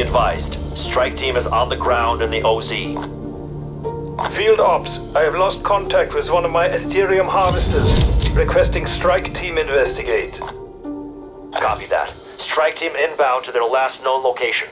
advised. Strike team is on the ground in the OZ. Field Ops, I have lost contact with one of my Aetherium harvesters. Requesting strike team investigate. Copy that. Strike team inbound to their last known location.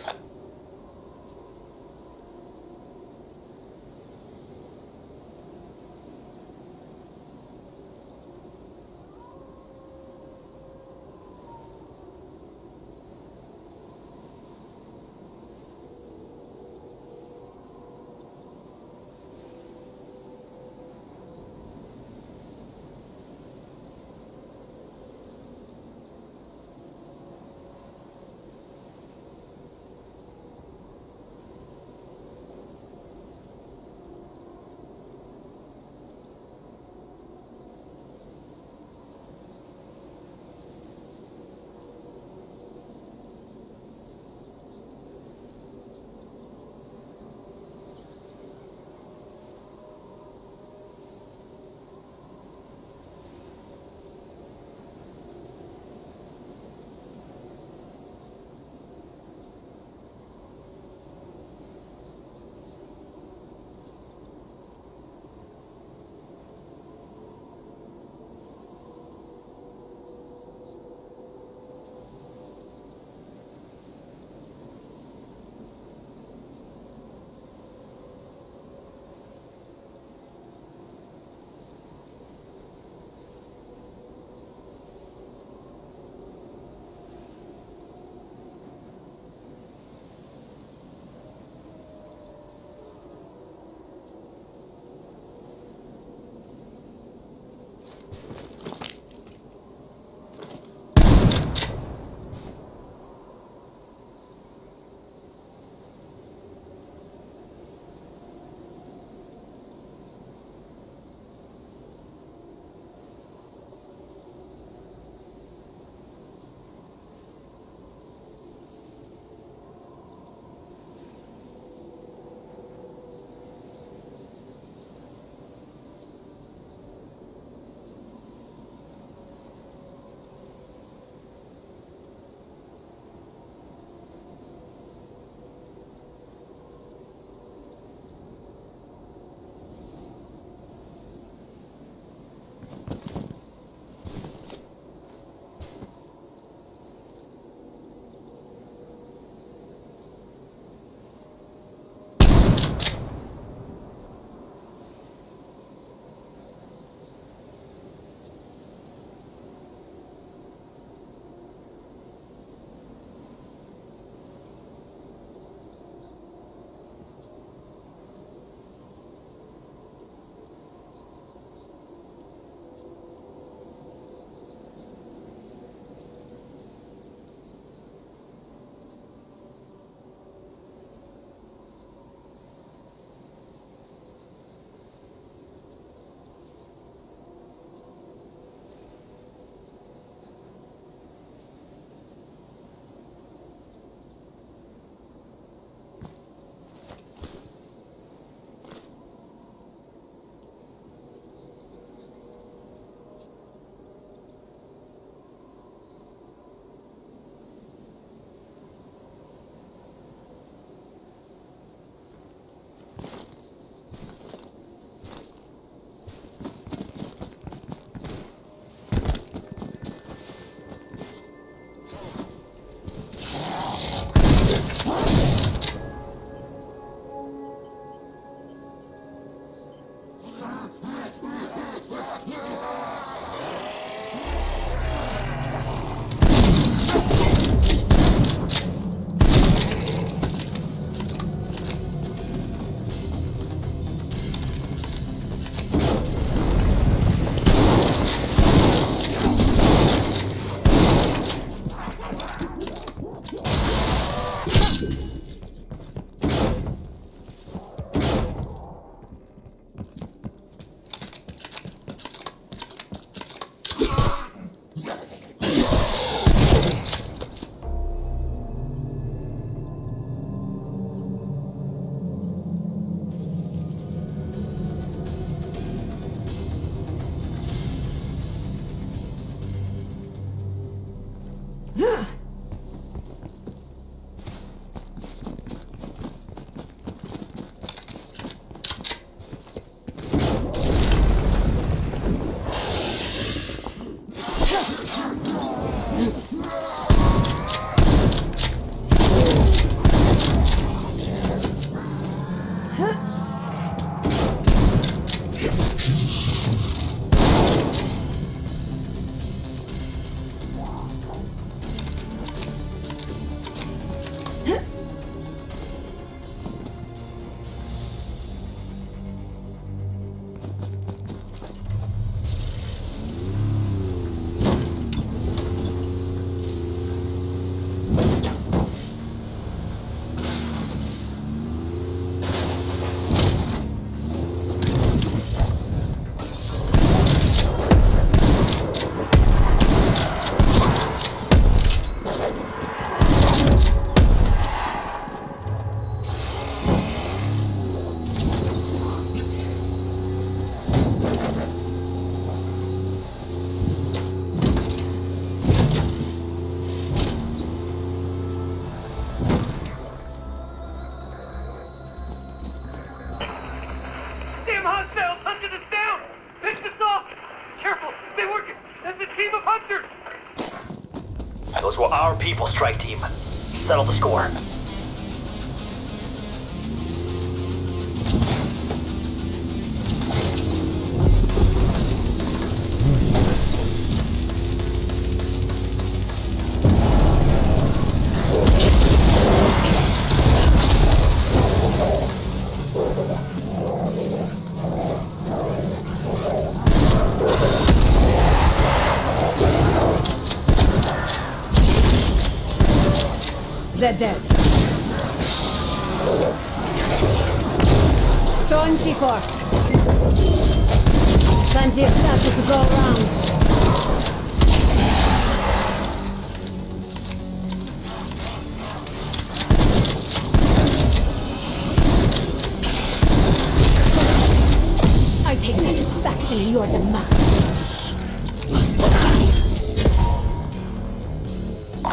your demise.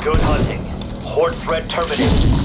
Good hunting. Horde threat terminated.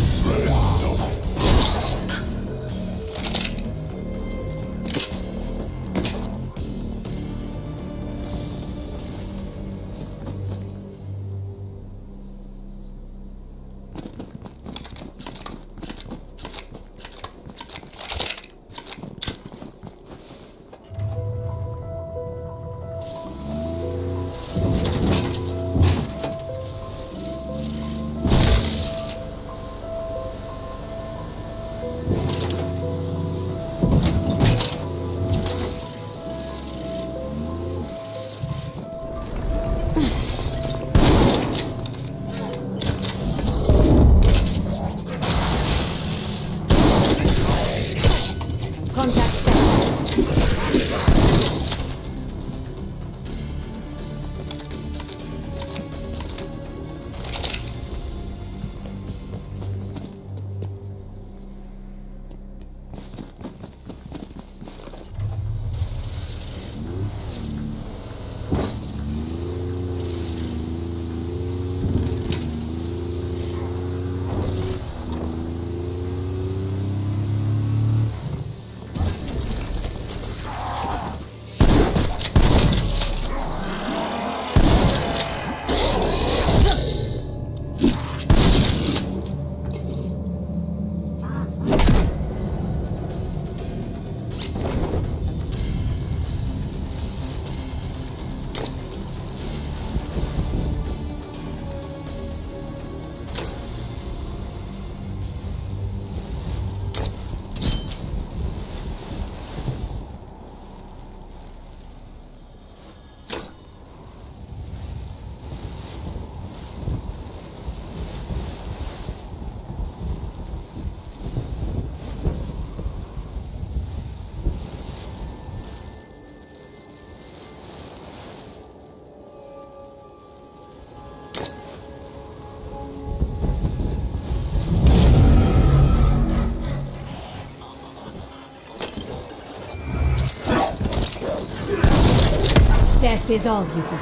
Death is all you deserve.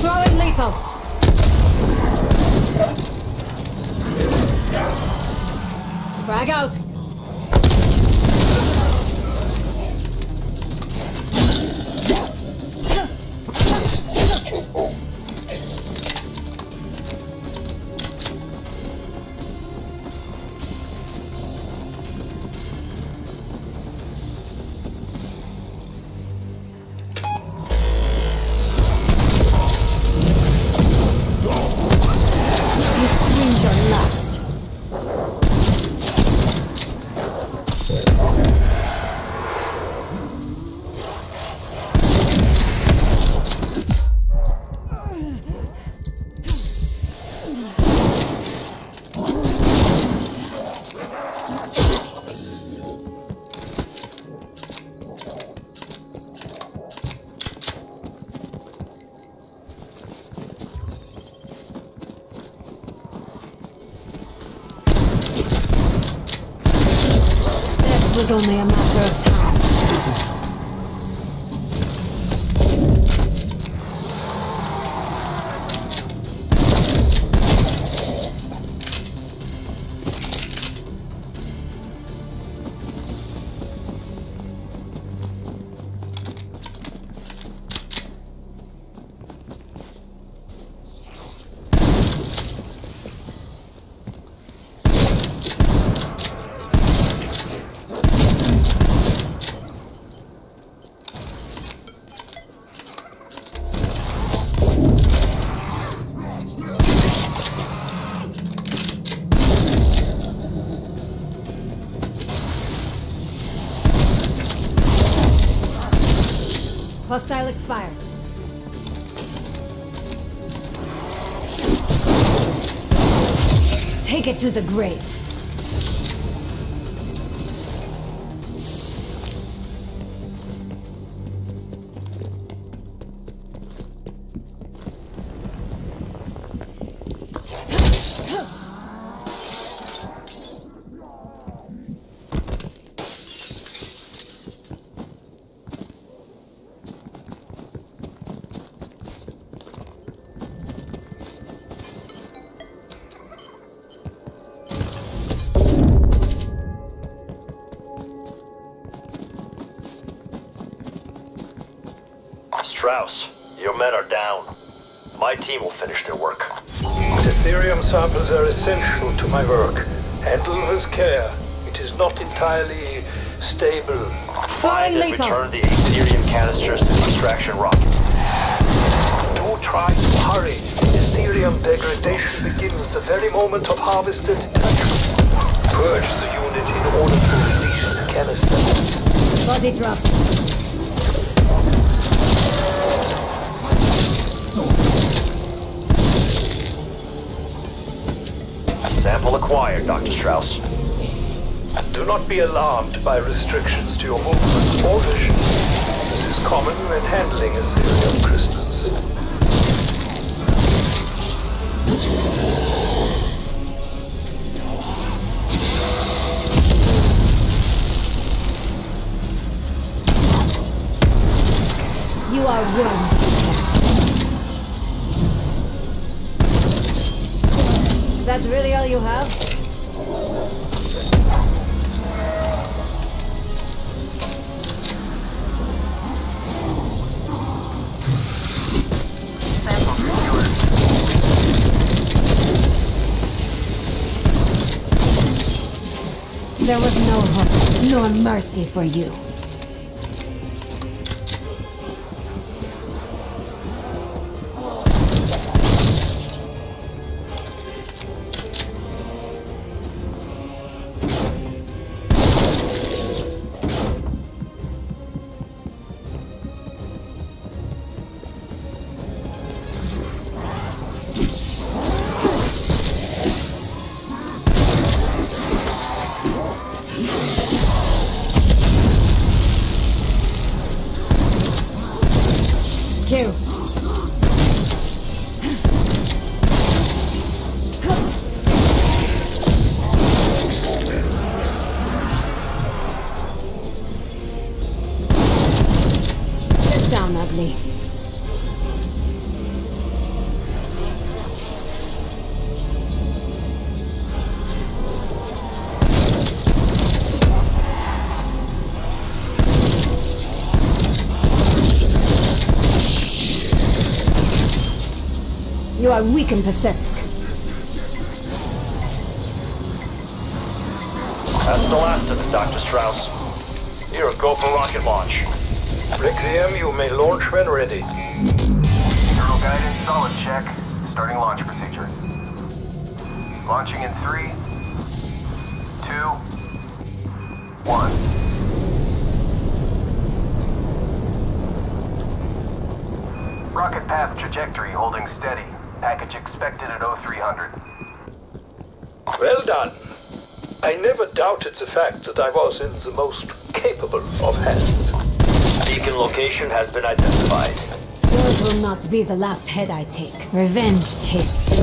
Throwing lethal. Frag out. only a Hostile expired. Take it to the grave. Team will finish their work. Aetherium samples are essential to my work. Handle with care. It is not entirely stable. Find and lethal. return the Aetherium canisters to the extraction rocket. Do try to hurry. Aetherium degradation begins the very moment of harvested detachment. Purge the unit in order to release the canister. Body drop. Acquired, Dr. Strauss. Do not be alarmed by restrictions to your movement or vision. This is common when handling Aetherium have? There was no hope, nor mercy for you. Are weak and pathetic. That's the last of it, Dr. Strauss. Here, go for rocket launch. Requiem, you may launch when ready. Internal guidance solid check. Starting launch procedure. Launching in three, two, one. Rocket path trajectory holding steady. Package expected at 0300. Well done. I never doubted the fact that I was in the most capable of hands. Beacon location has been identified. Yours will not be the last head I take. Revenge tastes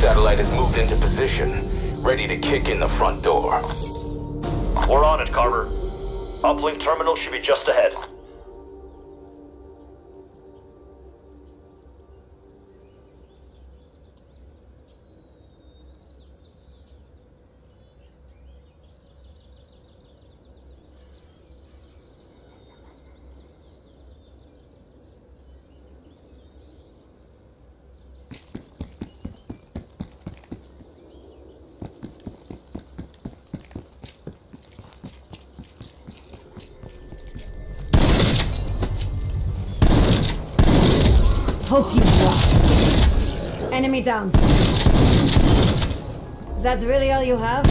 satellite has moved into position, ready to kick in the front door. We're on it, Carver. Uplink terminal should be just ahead. Enemy down. Is that really all you have?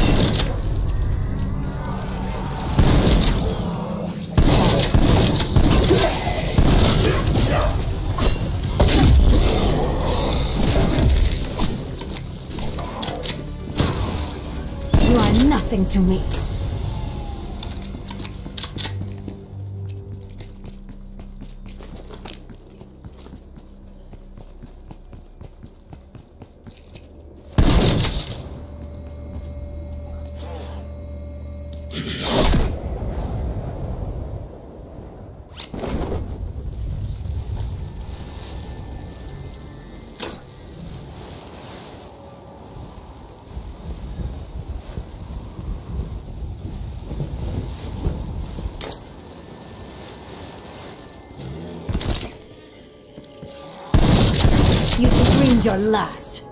You are nothing to me. Last.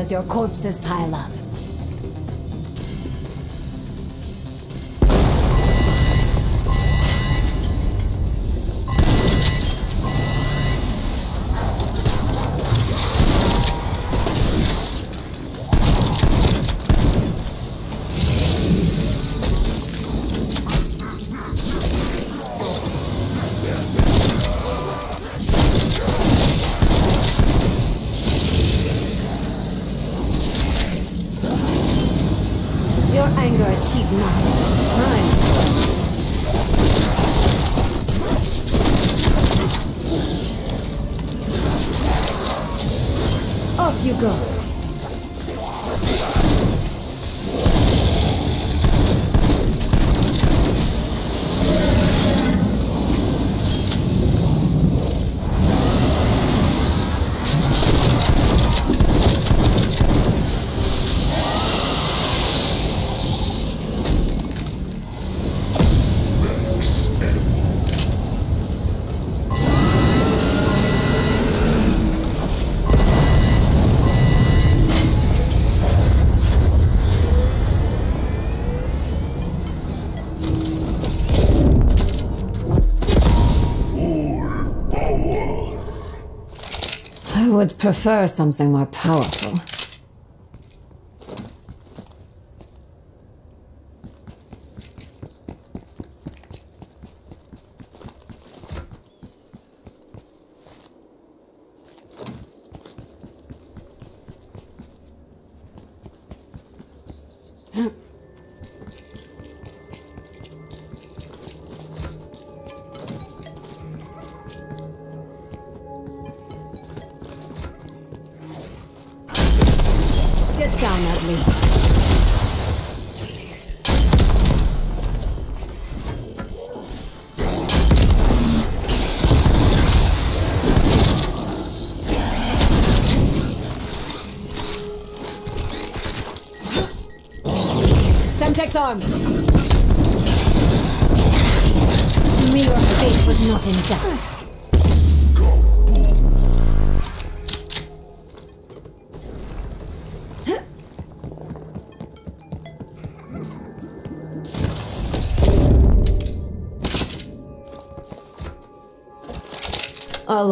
As your corpses pile up. Would prefer something more powerful.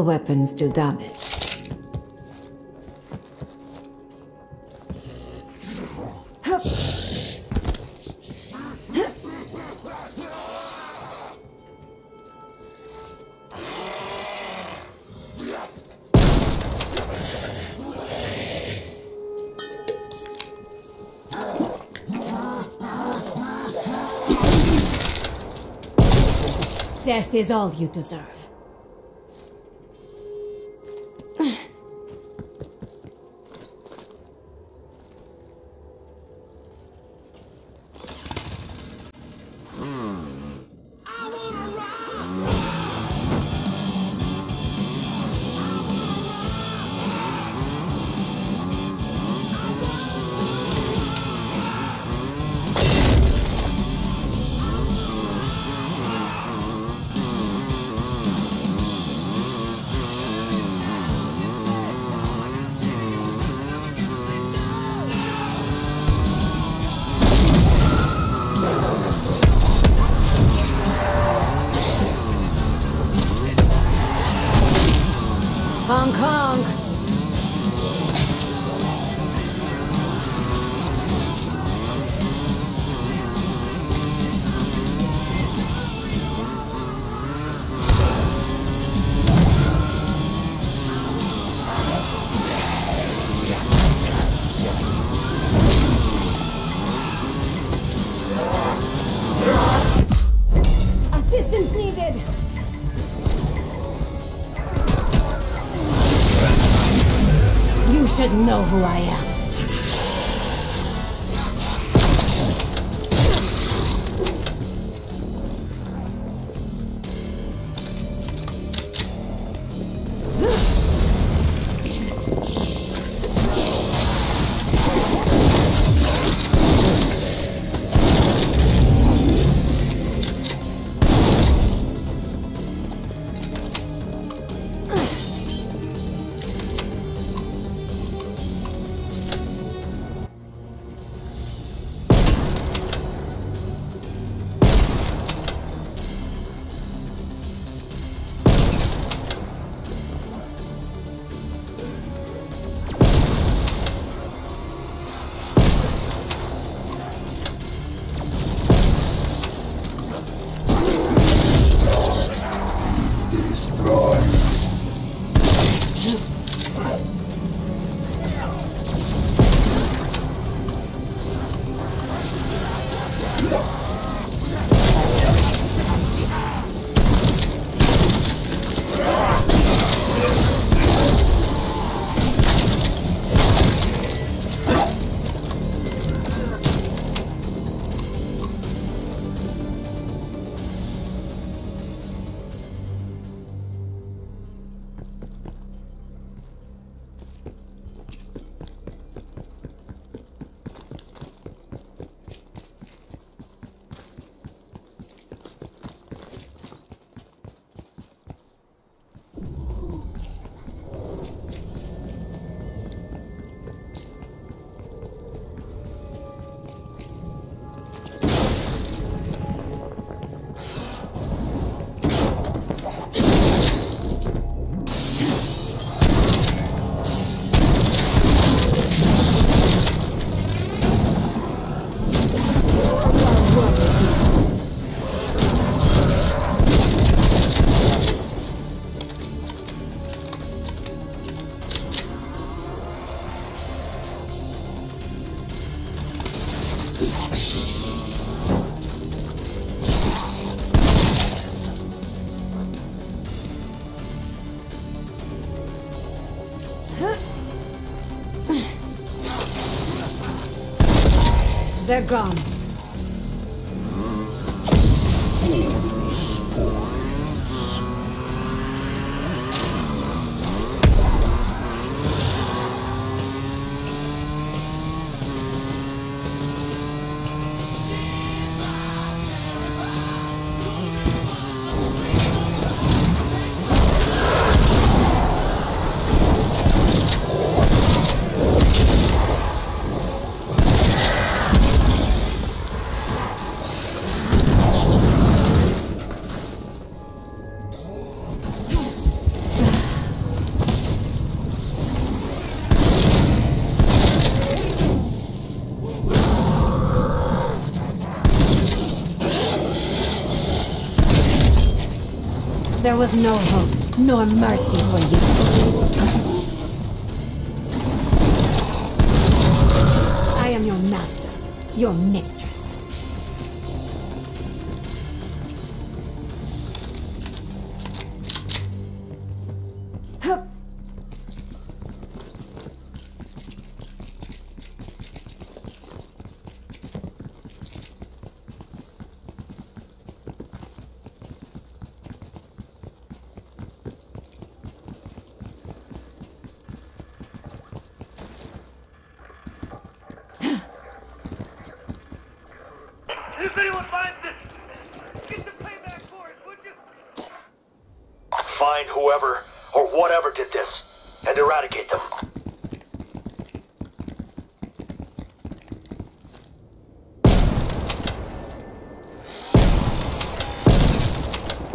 Weapons do damage. Death is all you deserve. Know who I am. They're gone. Was no hope, nor mercy for you.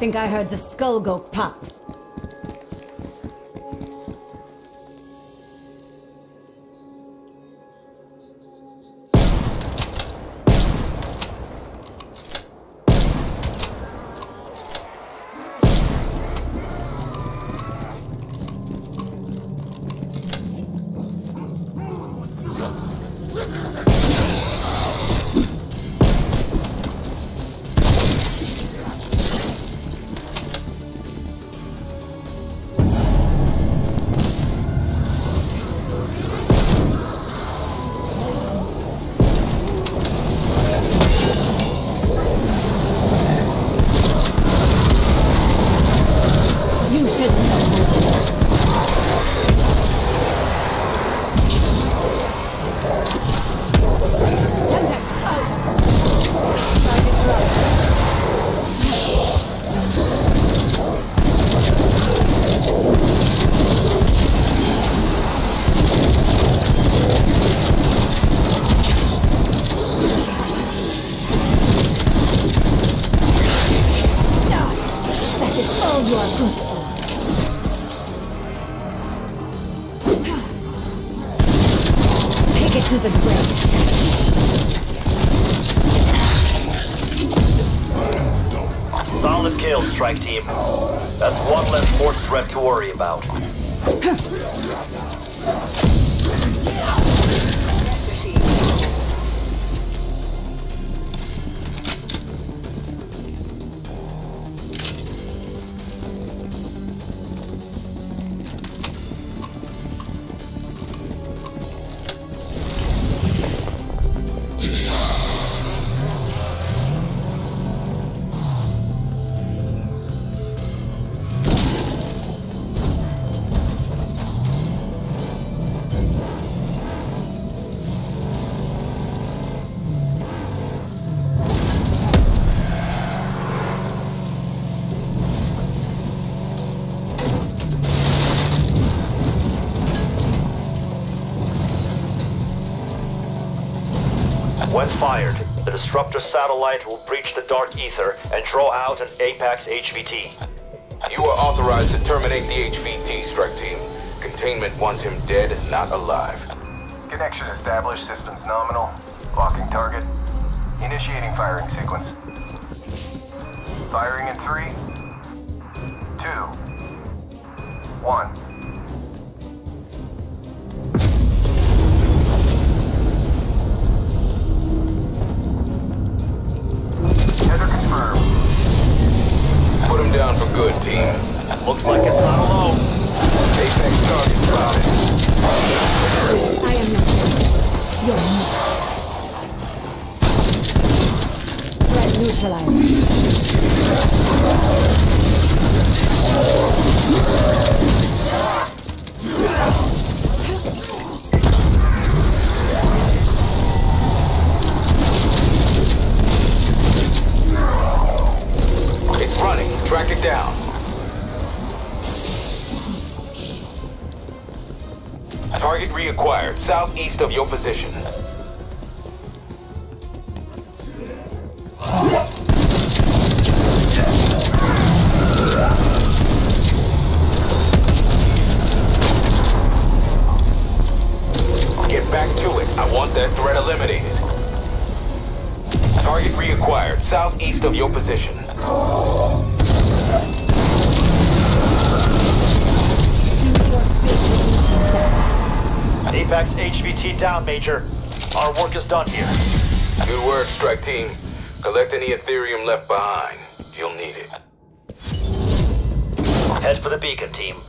I think I heard the skull go pop. Satellite will breach the dark ether and draw out an Apex HVT. You are authorized to terminate the HVT, Strike Team. Containment wants him dead, not alive. Connection established. Systems nominal. Locking target. Initiating firing sequence. Firing in three, two, one. Header confirmed. Put him down for good, team. Looks like it's not alone. Apex target spotted. I am your master, your mistress. Threat neutralized. Running. Track it down. Target reacquired, southeast of your position. Down, Major. Our work is done here. Good work, strike team. Collect any Aetherium left behind. You'll need it. Head for the beacon, team.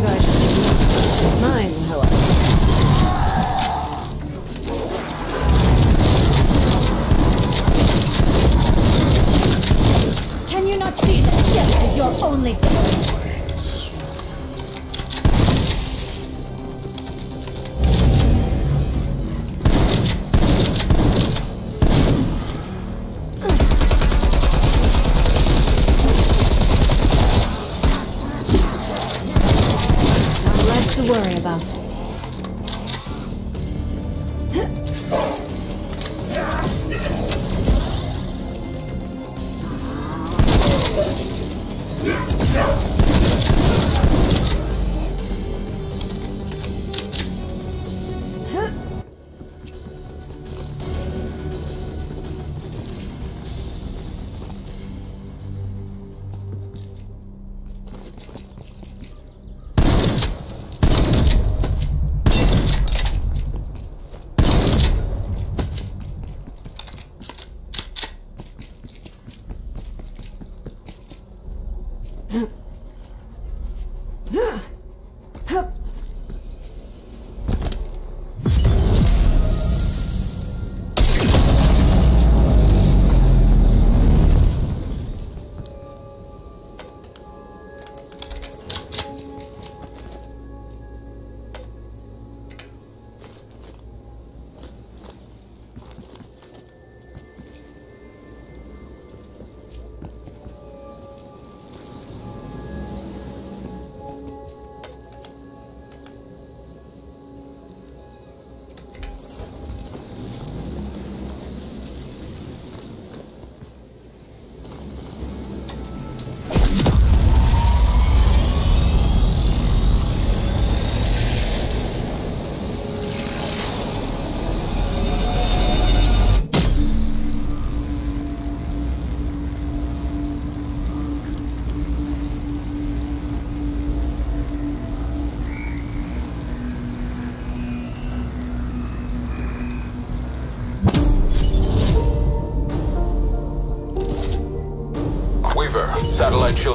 Is mine, however.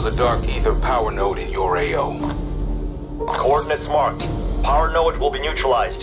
A dark ether power node in your AO. Coordinates marked. Power node will be neutralized.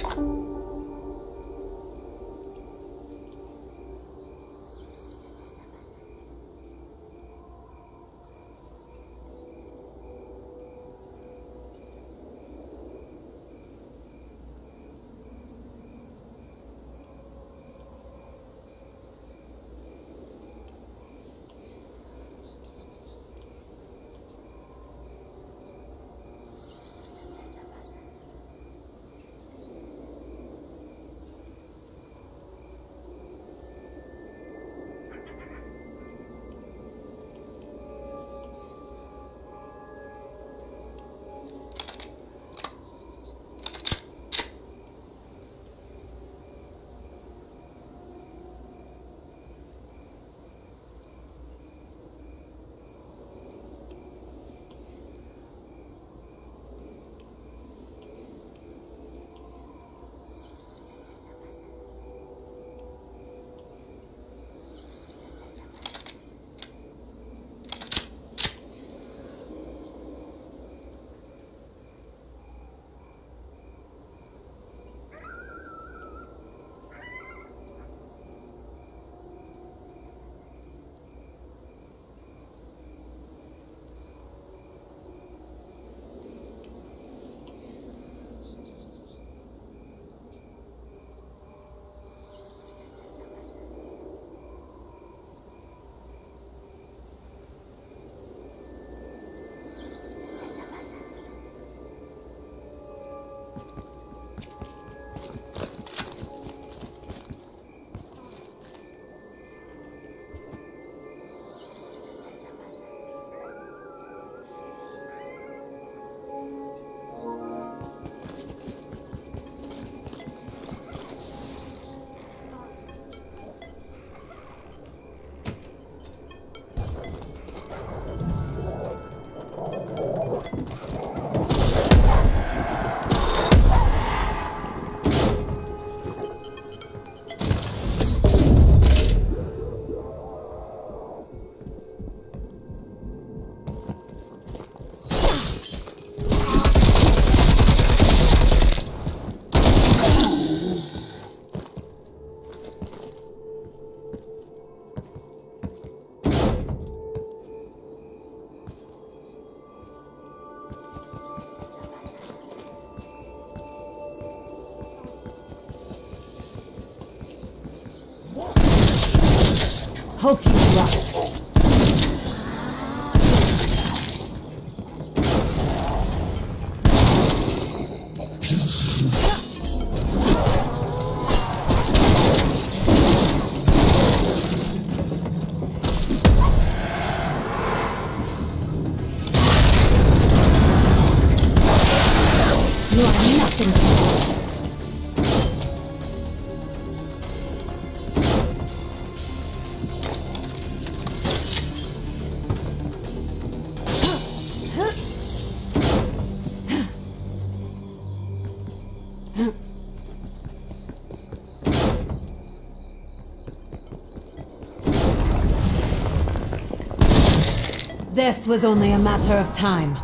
hope you are right. This was only a matter of time.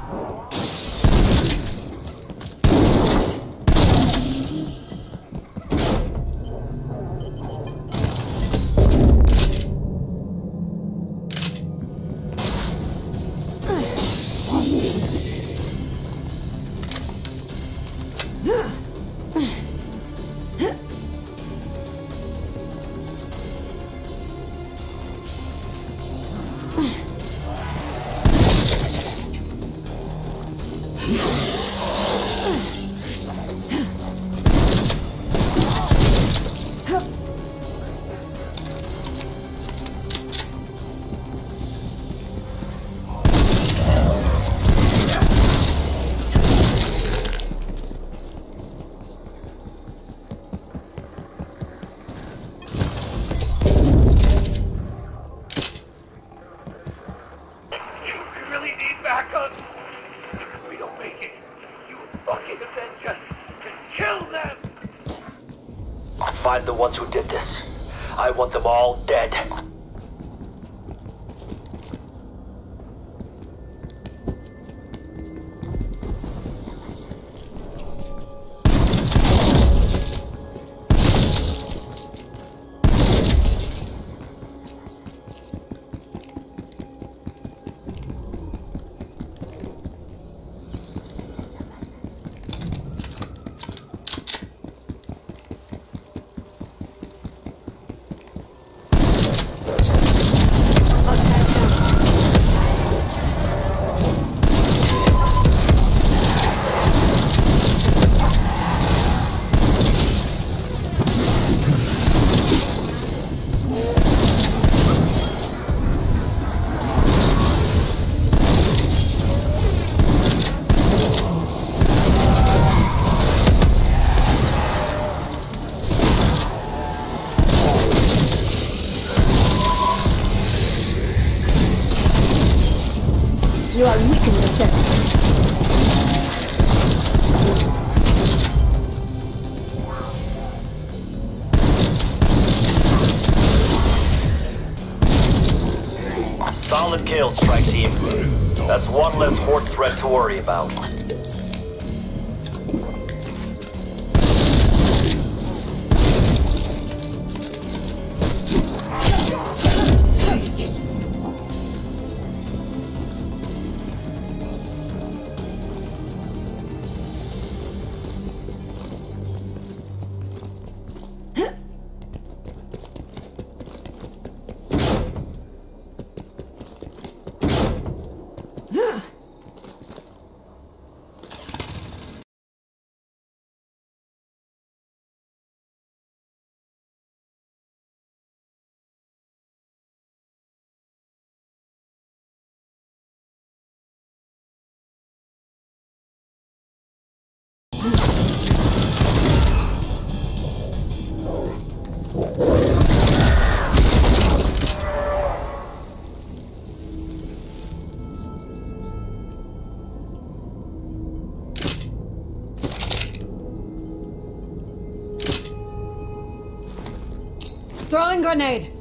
grenade!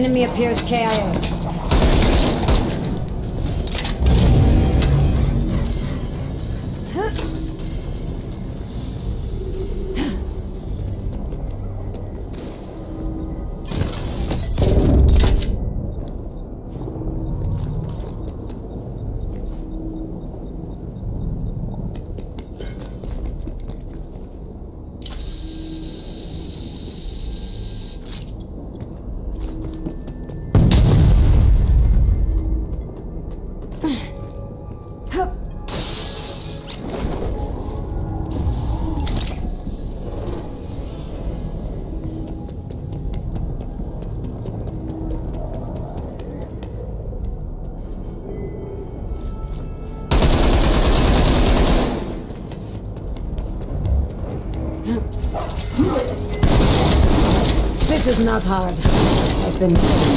Enemy appears KIA. Not hard. I've been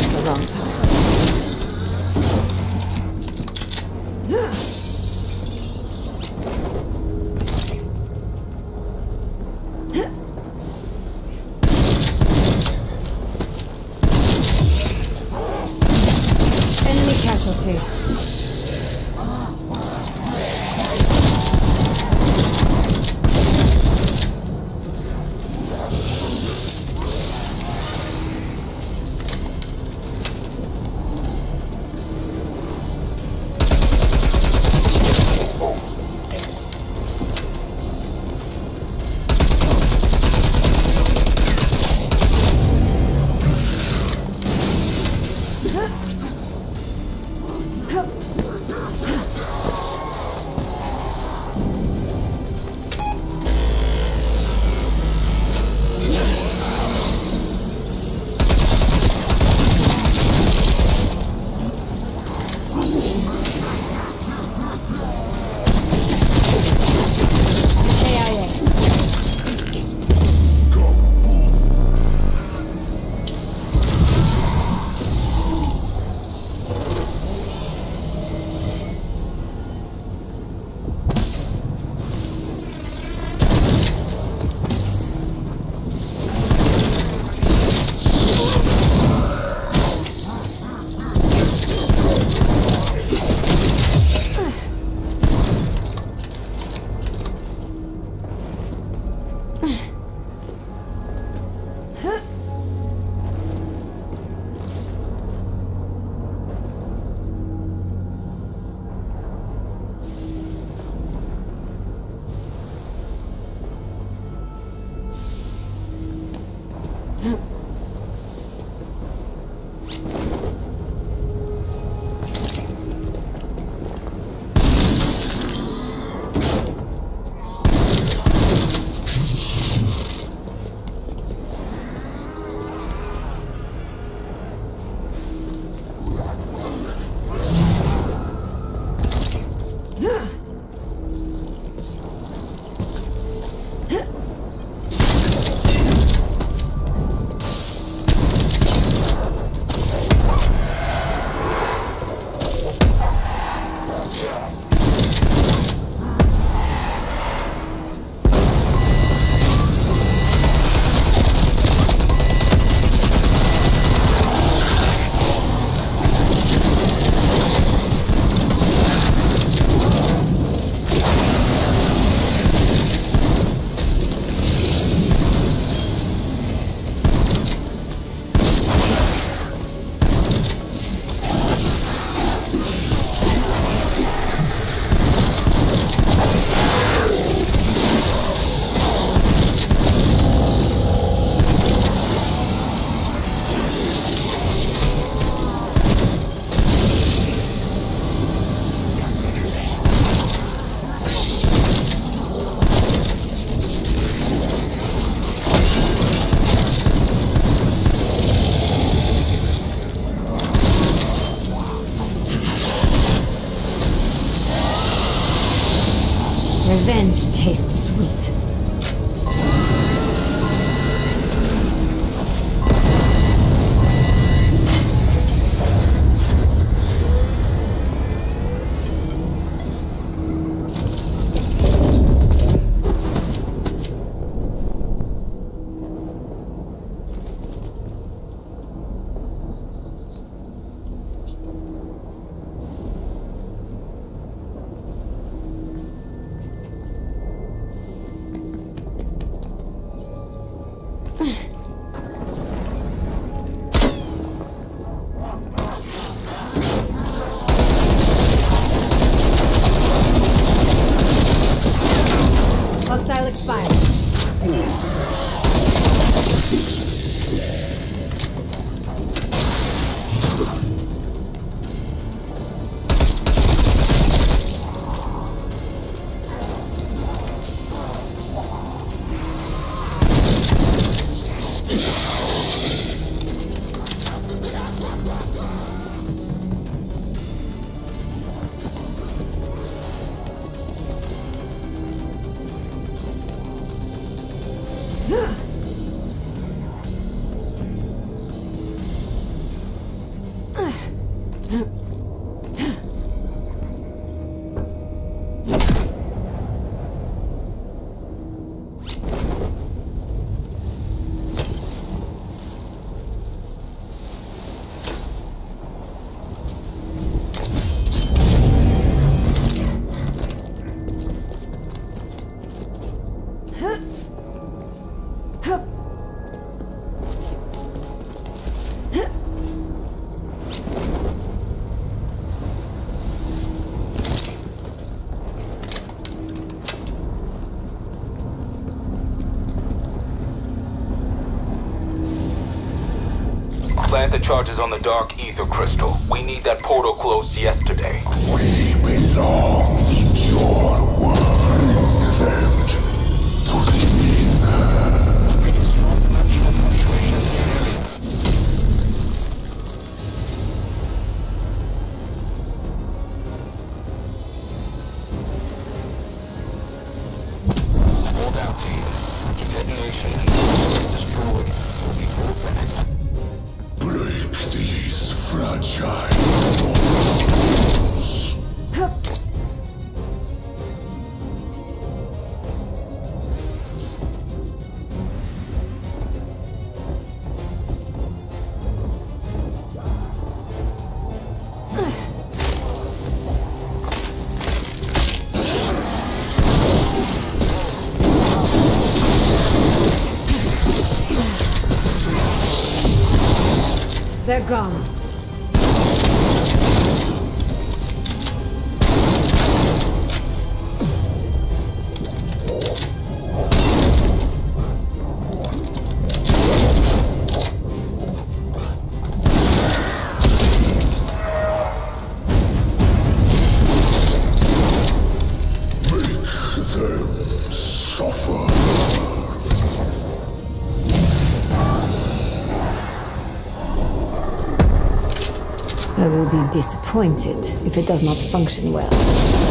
charges on the Dark Ether Crystal. We need that portal closed yesterday. We belong disappointed if it does not function well.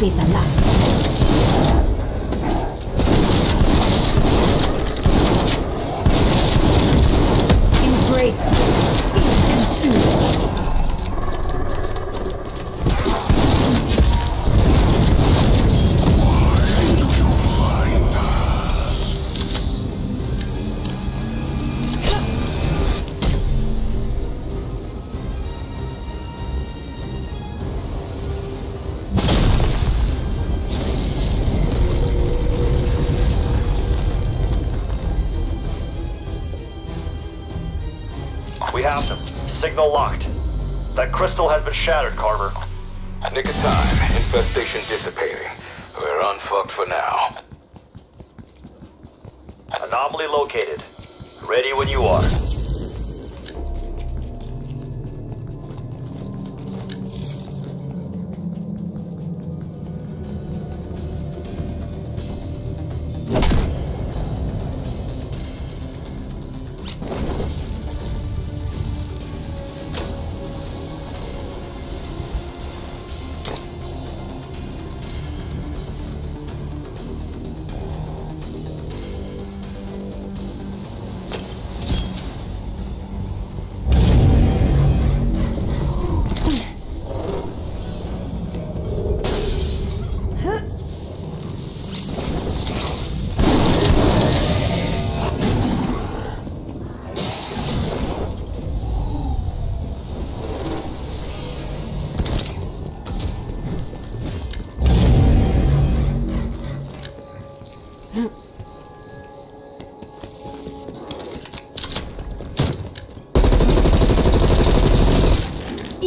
You will not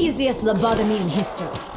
Easiest lobotomy in history.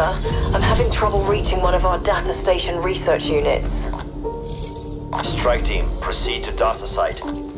Weaver, I'm having trouble reaching one of our data station research units. Strike team, proceed to DASA site.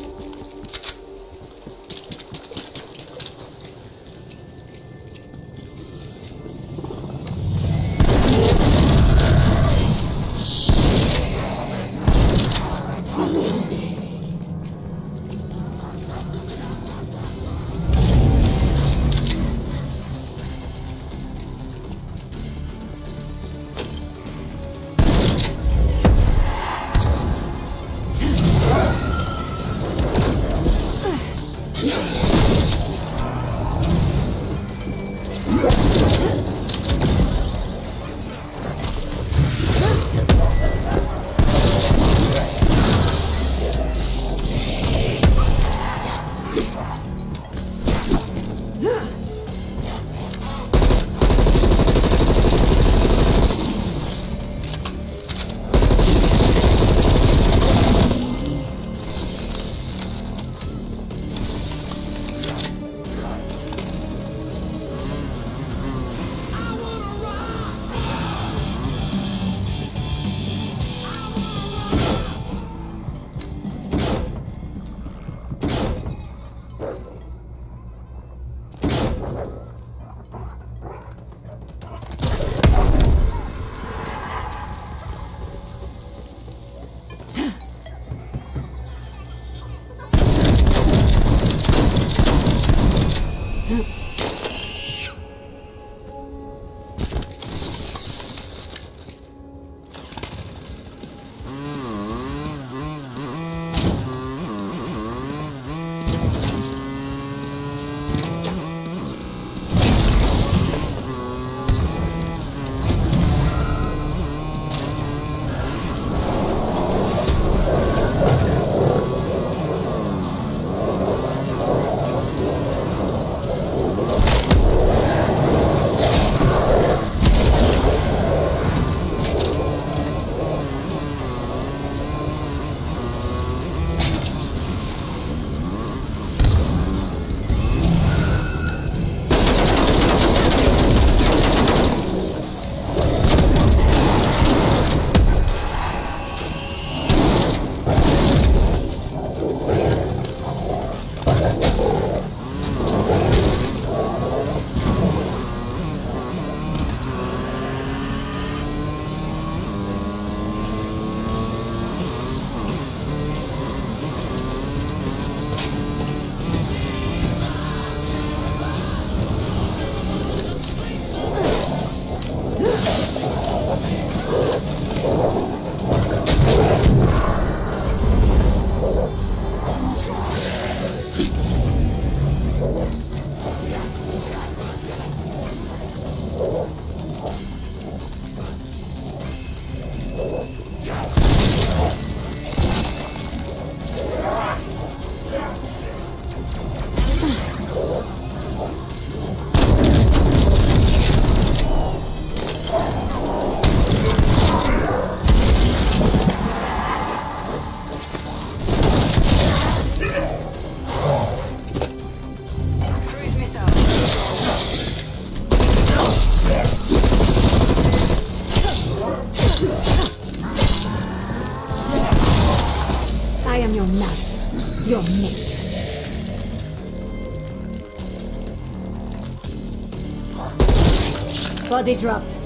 Body dropped.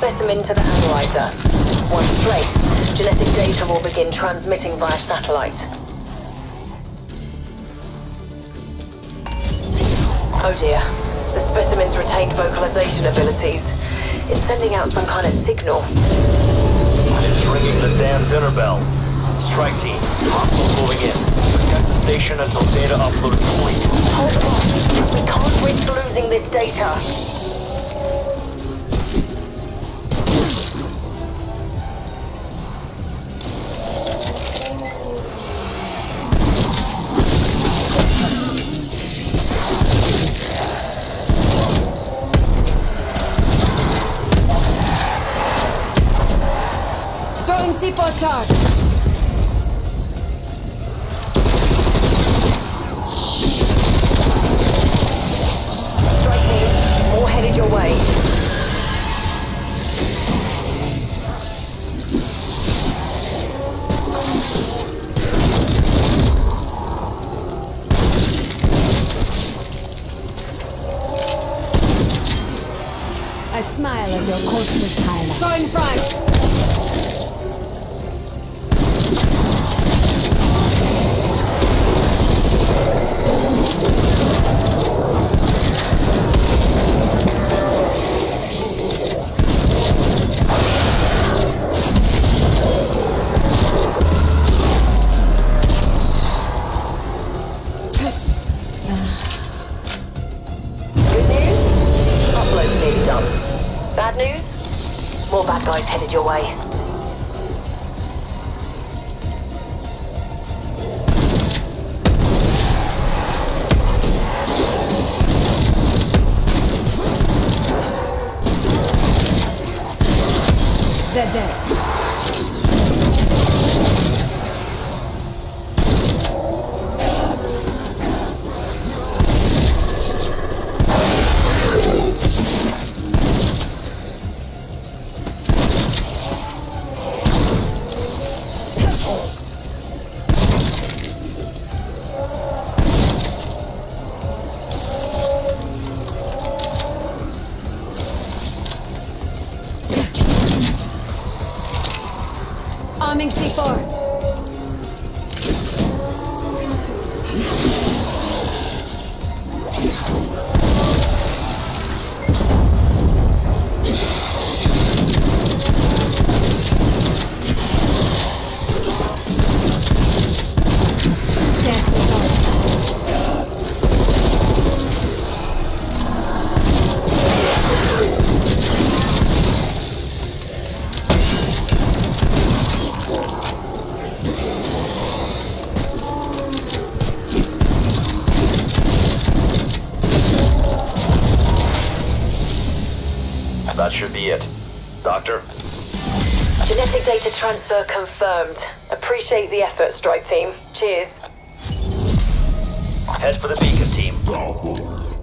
Specimen to the analyzer. Once placed, genetic data will begin transmitting via satellite. Oh dear. The specimen's retained vocalization abilities. It's sending out some kind of signal. It's ringing the damn dinner bell. Strike team, hostiles moving in. Protect the station until data upload is complete. Hold on. We can't risk losing this data. Sleep on target. Confirmed. Appreciate the effort, strike team. Cheers. head for the beacon team.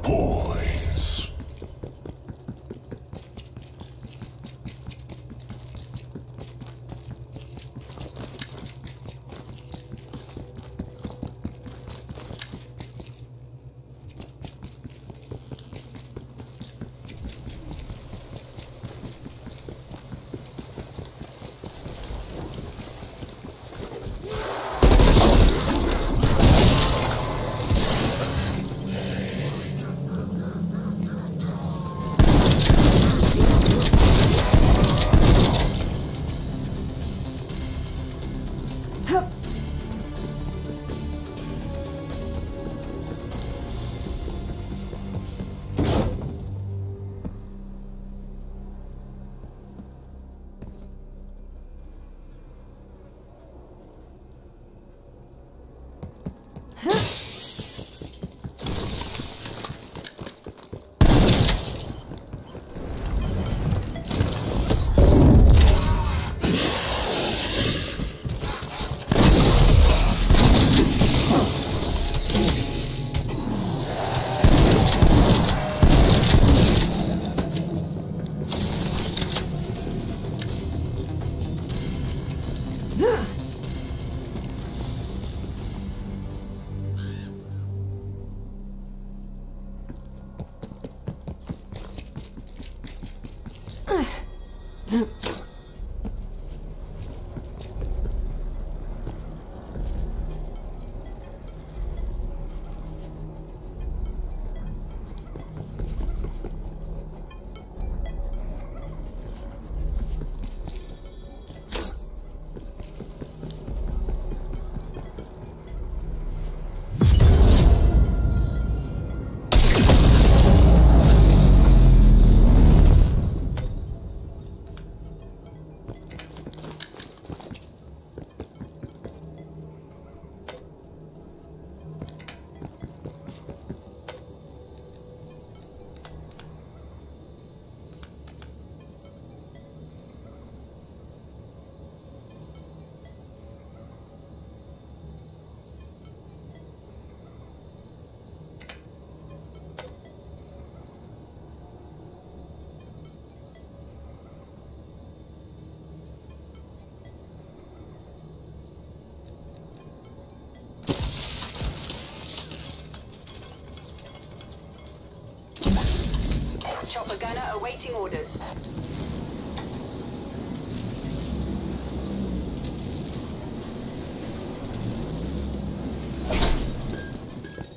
Chopper gunner awaiting orders.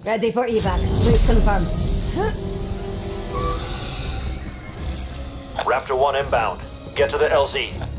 Ready for evac. Please confirm. Raptor 1 inbound. Get to the LZ.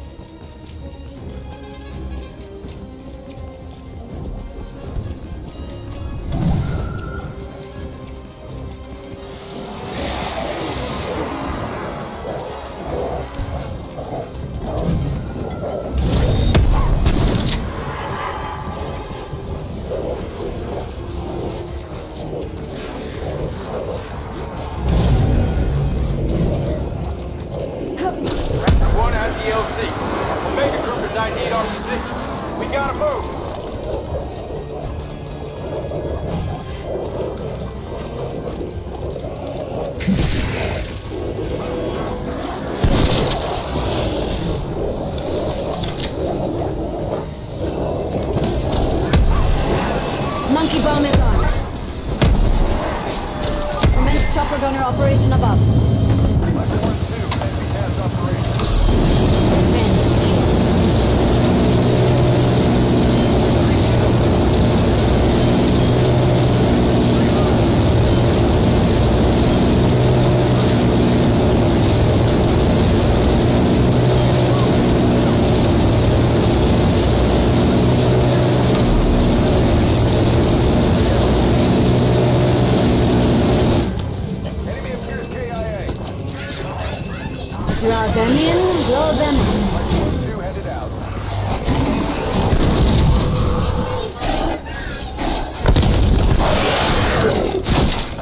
Draw them in, blow them out.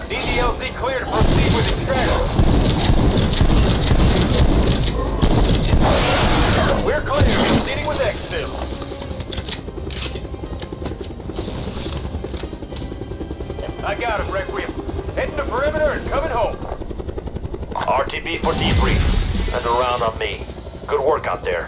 DDLZ clear to proceed with extraction. We're clear. Proceeding with. I got him, Requiem. Heading to perimeter and coming home. RTB for debrief. And around on me. Good work out there.